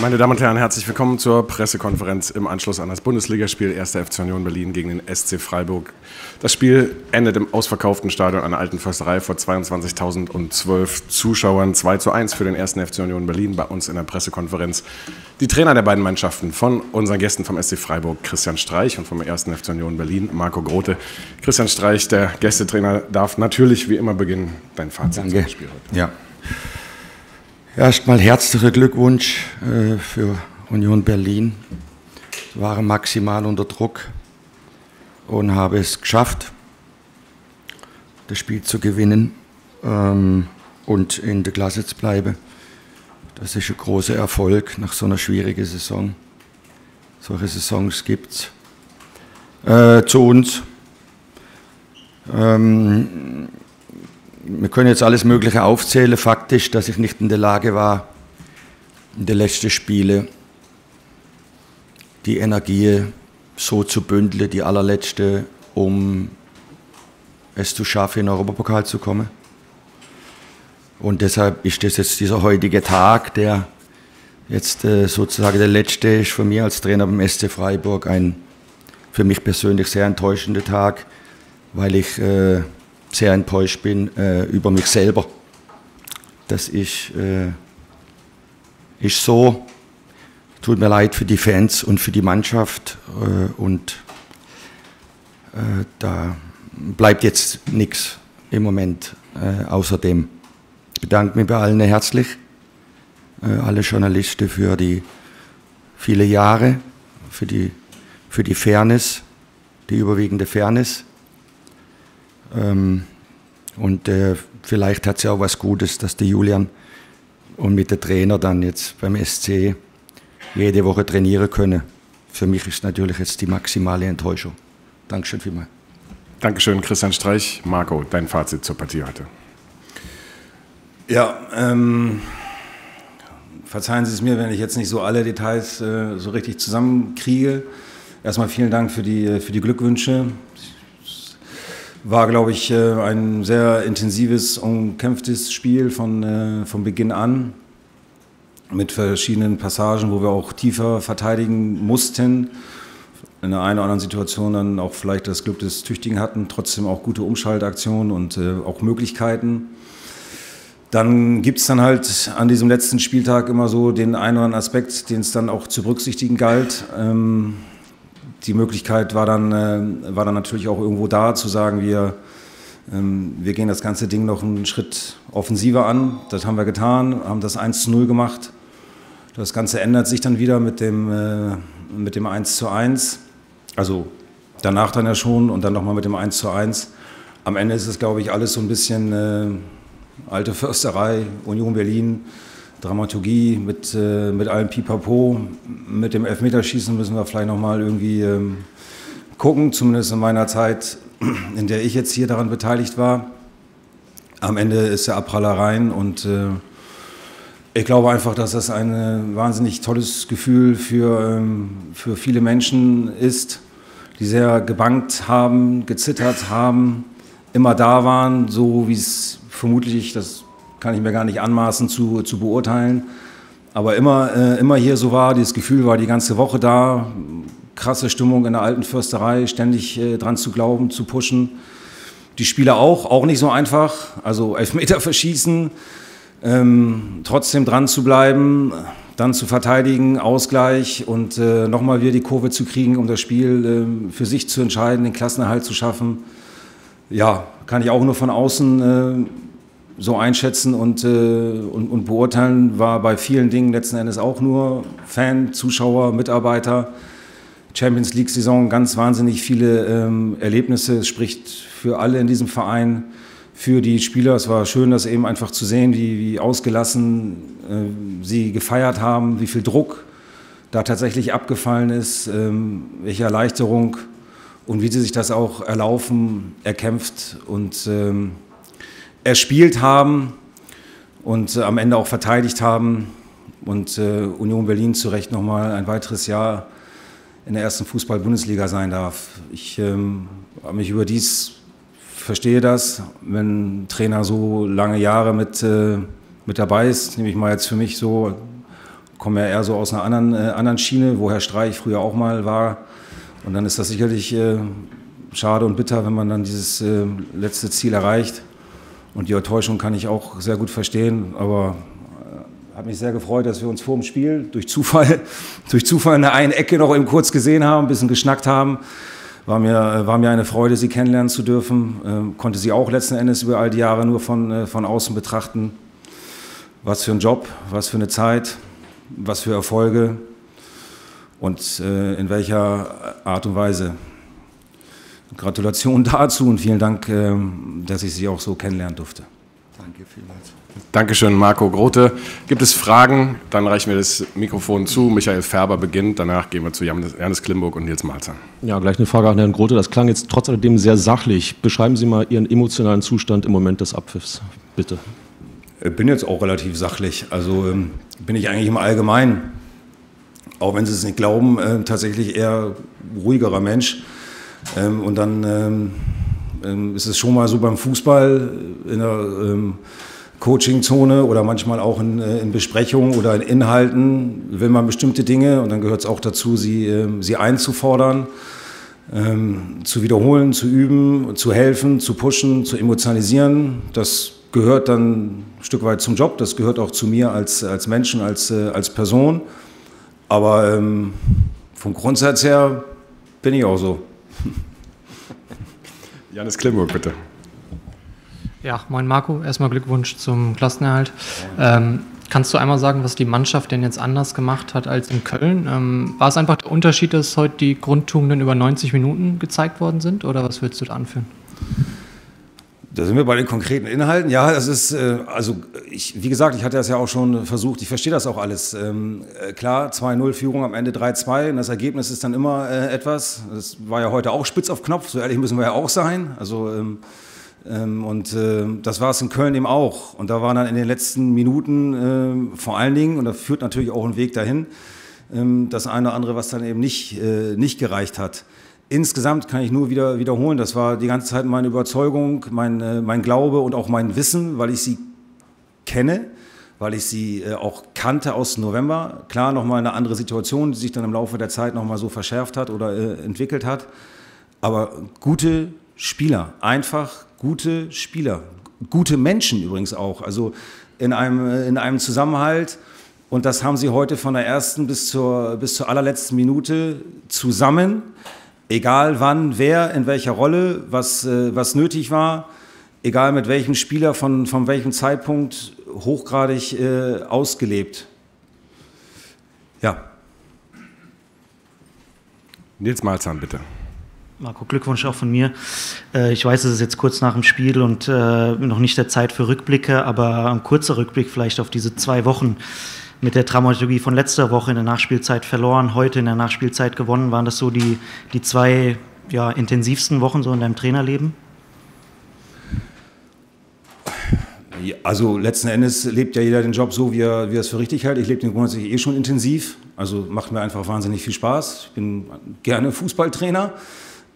Meine Damen und Herren, herzlich willkommen zur Pressekonferenz im Anschluss an das Bundesligaspiel 1. FC Union Berlin gegen den SC Freiburg. Das Spiel endet im ausverkauften Stadion der Alten Försterei vor 22.012 Zuschauern. 2 zu 1 für den 1. FC Union Berlin bei uns in der Pressekonferenz. Die Trainer der beiden Mannschaften von unseren Gästen vom SC Freiburg, Christian Streich und vom 1. FC Union Berlin, Marco Grote. Christian Streich, der Gästetrainer, darf natürlich wie immer beginnen. Dein Fazit Danke. zum Spiel heute. Ja. Erstmal herzlichen Glückwunsch äh, für Union Berlin. Wir waren maximal unter Druck und habe es geschafft, das Spiel zu gewinnen ähm, und in der Klasse zu bleiben. Das ist ein großer Erfolg nach so einer schwierigen Saison. Solche Saisons gibt es. Äh, zu uns. Ähm, wir können jetzt alles Mögliche aufzählen. Faktisch, dass ich nicht in der Lage war, in den letzten Spielen die Energie so zu bündeln, die allerletzte, um es zu schaffen, in den Europapokal zu kommen. Und deshalb ist das jetzt dieser heutige Tag, der jetzt äh, sozusagen der letzte ist für mich als Trainer beim SC Freiburg, ein für mich persönlich sehr enttäuschender Tag, weil ich äh, sehr enttäuscht bin äh, über mich selber. Das ist, äh, ist so. Tut mir leid für die Fans und für die Mannschaft äh, und äh, da bleibt jetzt nichts im Moment äh, außerdem. Ich bedanke mich bei allen herzlich, äh, alle Journalisten für die viele Jahre, für die, für die Fairness, die überwiegende Fairness ähm, und äh, vielleicht hat es ja auch was Gutes, dass der Julian und mit der Trainer dann jetzt beim SC jede Woche trainieren können. Für mich ist natürlich jetzt die maximale Enttäuschung. Dankeschön vielmals. Dankeschön, Christian Streich. Marco, dein Fazit zur Partie heute. Ja, ähm, verzeihen Sie es mir, wenn ich jetzt nicht so alle Details äh, so richtig zusammenkriege. Erstmal vielen Dank für die, für die Glückwünsche. War, glaube ich, äh, ein sehr intensives, umkämpftes Spiel von, äh, von Beginn an mit verschiedenen Passagen, wo wir auch tiefer verteidigen mussten. In der einen oder anderen Situation dann auch vielleicht das Glück des Tüchtigen hatten, trotzdem auch gute Umschaltaktionen und äh, auch Möglichkeiten. Dann gibt es dann halt an diesem letzten Spieltag immer so den einen oder anderen Aspekt, den es dann auch zu berücksichtigen galt. Ähm, die Möglichkeit war dann, äh, war dann natürlich auch irgendwo da, zu sagen, wir, ähm, wir gehen das ganze Ding noch einen Schritt offensiver an. Das haben wir getan, haben das 1 zu 0 gemacht. Das Ganze ändert sich dann wieder mit dem, äh, mit dem 1 zu 1. Also danach dann ja schon und dann nochmal mit dem 1 zu 1. Am Ende ist es, glaube ich, alles so ein bisschen äh, alte Försterei, Union Berlin Dramaturgie, mit, äh, mit allem Pipapo. Mit dem Elfmeterschießen müssen wir vielleicht nochmal irgendwie ähm, gucken, zumindest in meiner Zeit, in der ich jetzt hier daran beteiligt war. Am Ende ist der Abpraller rein und äh, ich glaube einfach, dass das ein wahnsinnig tolles Gefühl für, ähm, für viele Menschen ist, die sehr gebankt haben, gezittert haben, immer da waren, so wie es vermutlich, das kann ich mir gar nicht anmaßen zu, zu beurteilen. Aber immer, äh, immer hier so war, dieses Gefühl war die ganze Woche da, krasse Stimmung in der alten Fürsterei, ständig äh, dran zu glauben, zu pushen. Die Spieler auch, auch nicht so einfach, also Elfmeter verschießen, ähm, trotzdem dran zu bleiben, dann zu verteidigen, Ausgleich und äh, nochmal wieder die Kurve zu kriegen, um das Spiel äh, für sich zu entscheiden, den Klassenerhalt zu schaffen. Ja, kann ich auch nur von außen äh, so einschätzen und, äh, und, und, beurteilen, war bei vielen Dingen letzten Endes auch nur Fan, Zuschauer, Mitarbeiter. Champions League-Saison, ganz wahnsinnig viele ähm, Erlebnisse. Es spricht für alle in diesem Verein, für die Spieler. Es war schön, das eben einfach zu sehen, wie, wie ausgelassen äh, sie gefeiert haben, wie viel Druck da tatsächlich abgefallen ist, ähm, welche Erleichterung und wie sie sich das auch erlaufen, erkämpft und ähm, erspielt haben und äh, am Ende auch verteidigt haben. Und äh, Union Berlin zu Recht nochmal ein weiteres Jahr in der ersten Fußball-Bundesliga sein darf. Ich ähm, mich überdies verstehe das, wenn ein Trainer so lange Jahre mit, äh, mit dabei ist, nehme ich mal jetzt für mich so komme ja eher so aus einer anderen, äh, anderen Schiene, wo Herr Streich früher auch mal war. Und dann ist das sicherlich äh, schade und bitter, wenn man dann dieses äh, letzte Ziel erreicht. Und die Enttäuschung kann ich auch sehr gut verstehen, aber hat mich sehr gefreut, dass wir uns vor dem Spiel durch Zufall, durch Zufall in der einen Ecke noch eben kurz gesehen haben, ein bisschen geschnackt haben. War mir, war mir eine Freude, Sie kennenlernen zu dürfen. Ähm, konnte Sie auch letzten Endes über all die Jahre nur von, äh, von außen betrachten. Was für ein Job, was für eine Zeit, was für Erfolge und äh, in welcher Art und Weise. Gratulation dazu und vielen Dank, äh, dass ich Sie auch so kennenlernen durfte. Danke vielmals. Dankeschön, Marco Grote. Gibt es Fragen? Dann reichen wir das Mikrofon zu. Michael Färber beginnt. Danach gehen wir zu Janis Klimburg und Nils Malzer. Ja, gleich eine Frage an Herrn Grote. Das klang jetzt trotz alledem sehr sachlich. Beschreiben Sie mal Ihren emotionalen Zustand im Moment des Abpfiffs, bitte. Ich bin jetzt auch relativ sachlich. Also ähm, bin ich eigentlich im Allgemeinen, auch wenn Sie es nicht glauben, äh, tatsächlich eher ruhigerer Mensch. Ähm, und dann ähm, ähm ist es schon mal so beim Fußball in der ähm, Coachingzone oder manchmal auch in, äh, in, Besprechungen oder in Inhalten will man bestimmte Dinge und dann gehört es auch dazu, sie, ähm, sie einzufordern, ähm, zu wiederholen, zu üben, zu helfen, zu pushen, zu emotionalisieren. Das gehört dann ein Stück weit zum Job, das gehört auch zu mir als, als Menschen, als, äh, als Person. Aber ähm, vom Grundsatz her bin ich auch so. Janis Klimburg, bitte. Ja, moin Marco, erstmal Glückwunsch zum Klassenerhalt. Ähm, kannst du einmal sagen, was die Mannschaft denn jetzt anders gemacht hat als in Köln? Ähm, war es einfach der Unterschied, dass heute die Grundtugenden über 90 Minuten gezeigt worden sind oder was willst du da anführen? Da sind wir bei den konkreten Inhalten. Ja, das ist, äh, also ich, wie gesagt, ich hatte das ja auch schon versucht, ich verstehe das auch alles. Ähm, äh, klar, 2-0 Führung am Ende 3-2 und das Ergebnis ist dann immer äh, etwas. Das war ja heute auch spitz auf Knopf, so ehrlich müssen wir ja auch sein. Also ähm, ähm, und das war es in Köln eben auch. Und da waren dann in den letzten Minuten vor allen Dingen, und da führt natürlich auch ein Weg dahin, das eine oder andere, was dann eben nicht, nicht gereicht hat. Insgesamt kann ich nur wieder wiederholen, das war die ganze Zeit meine Überzeugung, mein, äh, mein Glaube und auch mein Wissen, weil ich sie kenne, weil ich sie äh, auch kannte aus November. Klar, nochmal eine andere Situation, die sich dann im Laufe der Zeit nochmal so verschärft hat oder äh, entwickelt hat. Aber gute Spieler, einfach gute Spieler, gute Menschen übrigens auch. Also in einem, in einem Zusammenhalt. Und das haben sie heute von der ersten bis zur, bis zur allerletzten Minute zusammen. Egal wann, wer, in welcher Rolle, was, äh, was nötig war, egal mit welchem Spieler, von, von welchem Zeitpunkt, hochgradig äh, ausgelebt. Ja. Nils Malzahn, bitte. Marco, Glückwunsch auch von mir. Äh, ich weiß, es ist jetzt kurz nach dem Spiel und äh, noch nicht der Zeit für Rückblicke, aber ein kurzer Rückblick vielleicht auf diese zwei Wochen mit der Dramaturgie von letzter Woche in der Nachspielzeit verloren, heute in der Nachspielzeit gewonnen. Waren das so die, die zwei ja, intensivsten Wochen so in deinem Trainerleben? Also letzten Endes lebt ja jeder den Job so, wie er, wie er es für richtig hält. Ich lebe den grundsätzlich eh schon intensiv. Also macht mir einfach wahnsinnig viel Spaß. Ich bin gerne Fußballtrainer.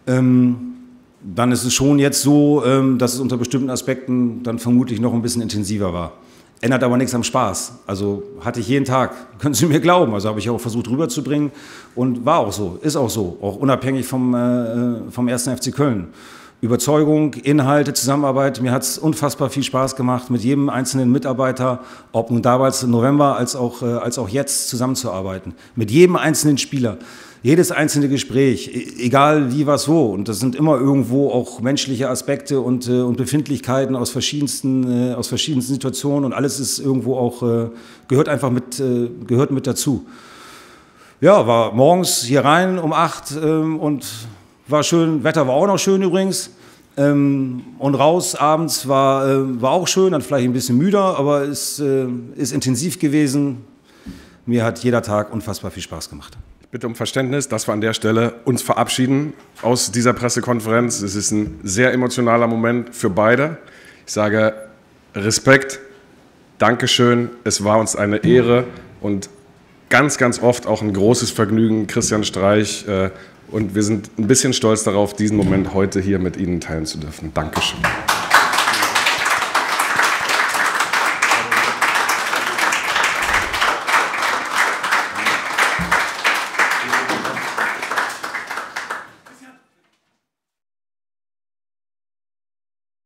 Ähm, dann ist es schon jetzt so, ähm, dass es unter bestimmten Aspekten dann vermutlich noch ein bisschen intensiver war. Ändert aber nichts am Spaß. Also hatte ich jeden Tag, können Sie mir glauben. Also habe ich auch versucht rüberzubringen und war auch so, ist auch so, auch unabhängig vom, äh, vom 1. FC Köln. Überzeugung, Inhalte, Zusammenarbeit. Mir hat es unfassbar viel Spaß gemacht, mit jedem einzelnen Mitarbeiter, ob nun damals im November als auch, äh, als auch jetzt zusammenzuarbeiten. Mit jedem einzelnen Spieler jedes einzelne Gespräch, e-, egal wie, was, wo. Und das sind immer irgendwo auch menschliche Aspekte und, äh, und Befindlichkeiten aus verschiedensten, äh, aus verschiedensten Situationen und alles ist irgendwo auch, äh, gehört einfach mit, äh, gehört mit dazu. Ja, war morgens hier rein um acht ähm, und war schön, Wetter war auch noch schön übrigens. Ähm, und raus abends war, äh, war auch schön, dann vielleicht ein bisschen müder, aber es äh, ist intensiv gewesen. Mir hat jeder Tag unfassbar viel Spaß gemacht bitte um Verständnis, dass wir an der Stelle uns verabschieden aus dieser Pressekonferenz. Es ist ein sehr emotionaler Moment für beide. Ich sage Respekt, Dankeschön, es war uns eine Ehre und ganz, ganz oft auch ein großes Vergnügen, Christian Streich. Äh, und wir sind ein bisschen stolz darauf, diesen Moment heute hier mit Ihnen teilen zu dürfen. Dankeschön.